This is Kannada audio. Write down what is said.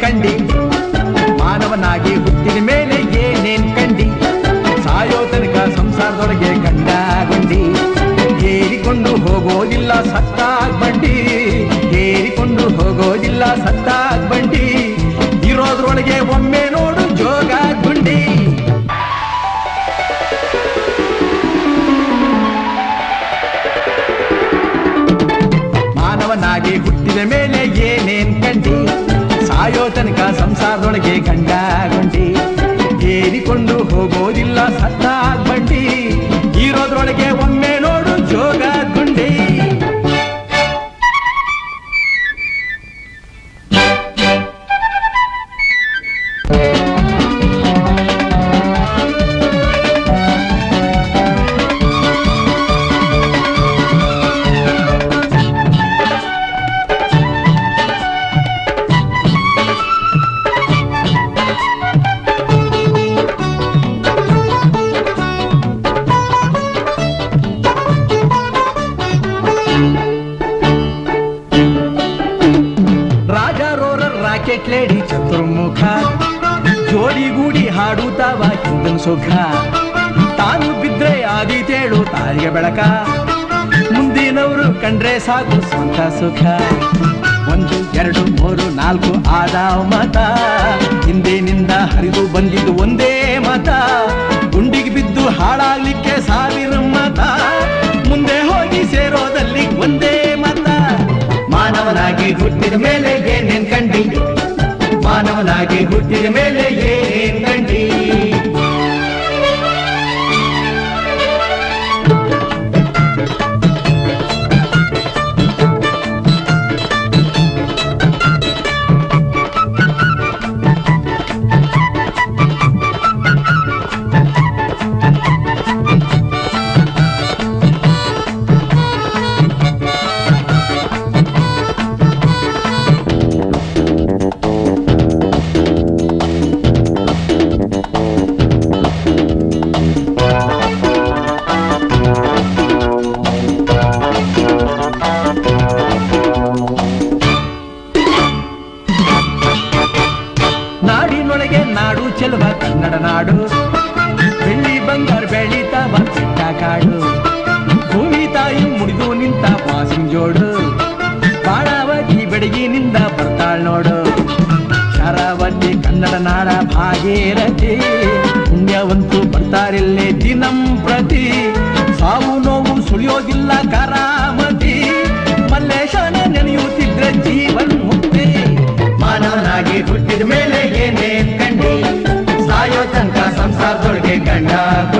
ಕಂಡಿ? ಮಾನವನಾಗಿ ಹುಟ್ಟಿದ ಮೇಲೆ ಏನೇನ್ ಕಂಡಿ? ಸಾಯೋ ತನಕ ಸಂಸಾರದೊಳಗೆ ಕಂಡ ಗುಂಡಿ. ಏರಿಕೊಂಡು ಹೋಗೋದಿಲ್ಲ ಸತ್ತಾಗ್ ಬಂಡಿ ಏರಿಕೊಂಡು ಹೋಗೋದಿಲ್ಲ ಸತ್ತಾಗ್ ಬಂಡಿ ಇರೋದ್ರೊಳಗೆ ಒಮ್ಮೆ ನೋಡು ಜೋಗ ಗುಂಡಿ ಮಾನವನಾಗಿ ಹುಟ್ಟಿದ ಮೇಲೆ ಏನೇನ್ ಸಾಯೋ ತನಕ ಸಂಸಾರದೊಳಗೆ ಗಂಡ ಗುಂಡಿ ಏರಿಕೊಂಡು ಹೋಗೋದಿಲ್ಲ ಸತ್ತಾಗ್ ಬಂಡಿ ಇರೋದ್ರೊಳಗೆ ಒಮ್ಮೆ ರೋರರ್ ರಾಕೆಟ್ ಲೇಡಿ ಚತುರ್ಮುಖ. ಜೋಡಿಗೂಡಿ ಹಾಡುತ್ತಾವ ಹಿಂದನ್ ಸುಖ ತಾನು ಬಿದ್ರೆ ಆದೀತೇಳು ತಾಯಿಗೆ ಬೆಳಕ. ಮುಂದಿನವರು ಕಂಡ್ರೆ ಸಾಕು ಸ್ವಂತ ಸುಖ. ಒಂದು, ಎರಡು, ಮೂರು, ನಾಲ್ಕು ಆದಾವ ಮತ. ಹಿಂದಿನಿಂದ ಹರಿದು ಬಂದಿದ್ದು ಒಂದೇ ಮತ. ಗುಂಡಿಗೆ ಬಿದ್ದು ಹಾಳಾಗ್ಲಿಕ್ಕೆ ಸಾವಿರ ಮತ. ಮುಂದೆ ಹೋಗಿ ಸೇರೋದಲ್ಲಿ ಒಂದೇ ಮತ. ಮಾನವನಾಗಿ ಹುಟ್ಟಿದ ಮೇಲೆ ಮಾನವನಾಗಿ ಹುಟ್ಟಿದ ಮೇಲೆ ನಾಡು ಬೆಳ್ಳಿ ಬಂಗಾರ ಬೆಳೀತಾವ ಚಿಟ್ಟ ಕಾಡು. ಭೂಮಿ ತಾಯಿ ಮುಡಿದು ನಿಂತ ಪಾಸಿಂಗ್ ಜೋಡು. ಬಾಳಾವತಿ ಬೆಡಗಿನಿಂದ ಬರ್ತಾಳ್ ನೋಡು. ಶರಾವತಿ ಕನ್ನಡ ನಾಡ ಭಾಗೀರಥಿ ಪುಣ್ಯವಂತೂ ಬರ್ತಾರಿಲ್ಲೇ ದಿನಂ ಪ್ರತಿ. ಸಾವು ನೋವು ಸುಳಿಯೋದಿಲ್ಲ ಕರಾಮತಿ. ಮಲ್ಲೇಶನ ನೆನೆಯುತ್ತಿದ್ರೆ ಜೀವನ್ ಮುಕ್ತಿ. ಮಾನವನಾಗಿ ಹುಟ್ಟಿದ ಮೇಲೆ ಏನೇನ್ ಗಣಾಥ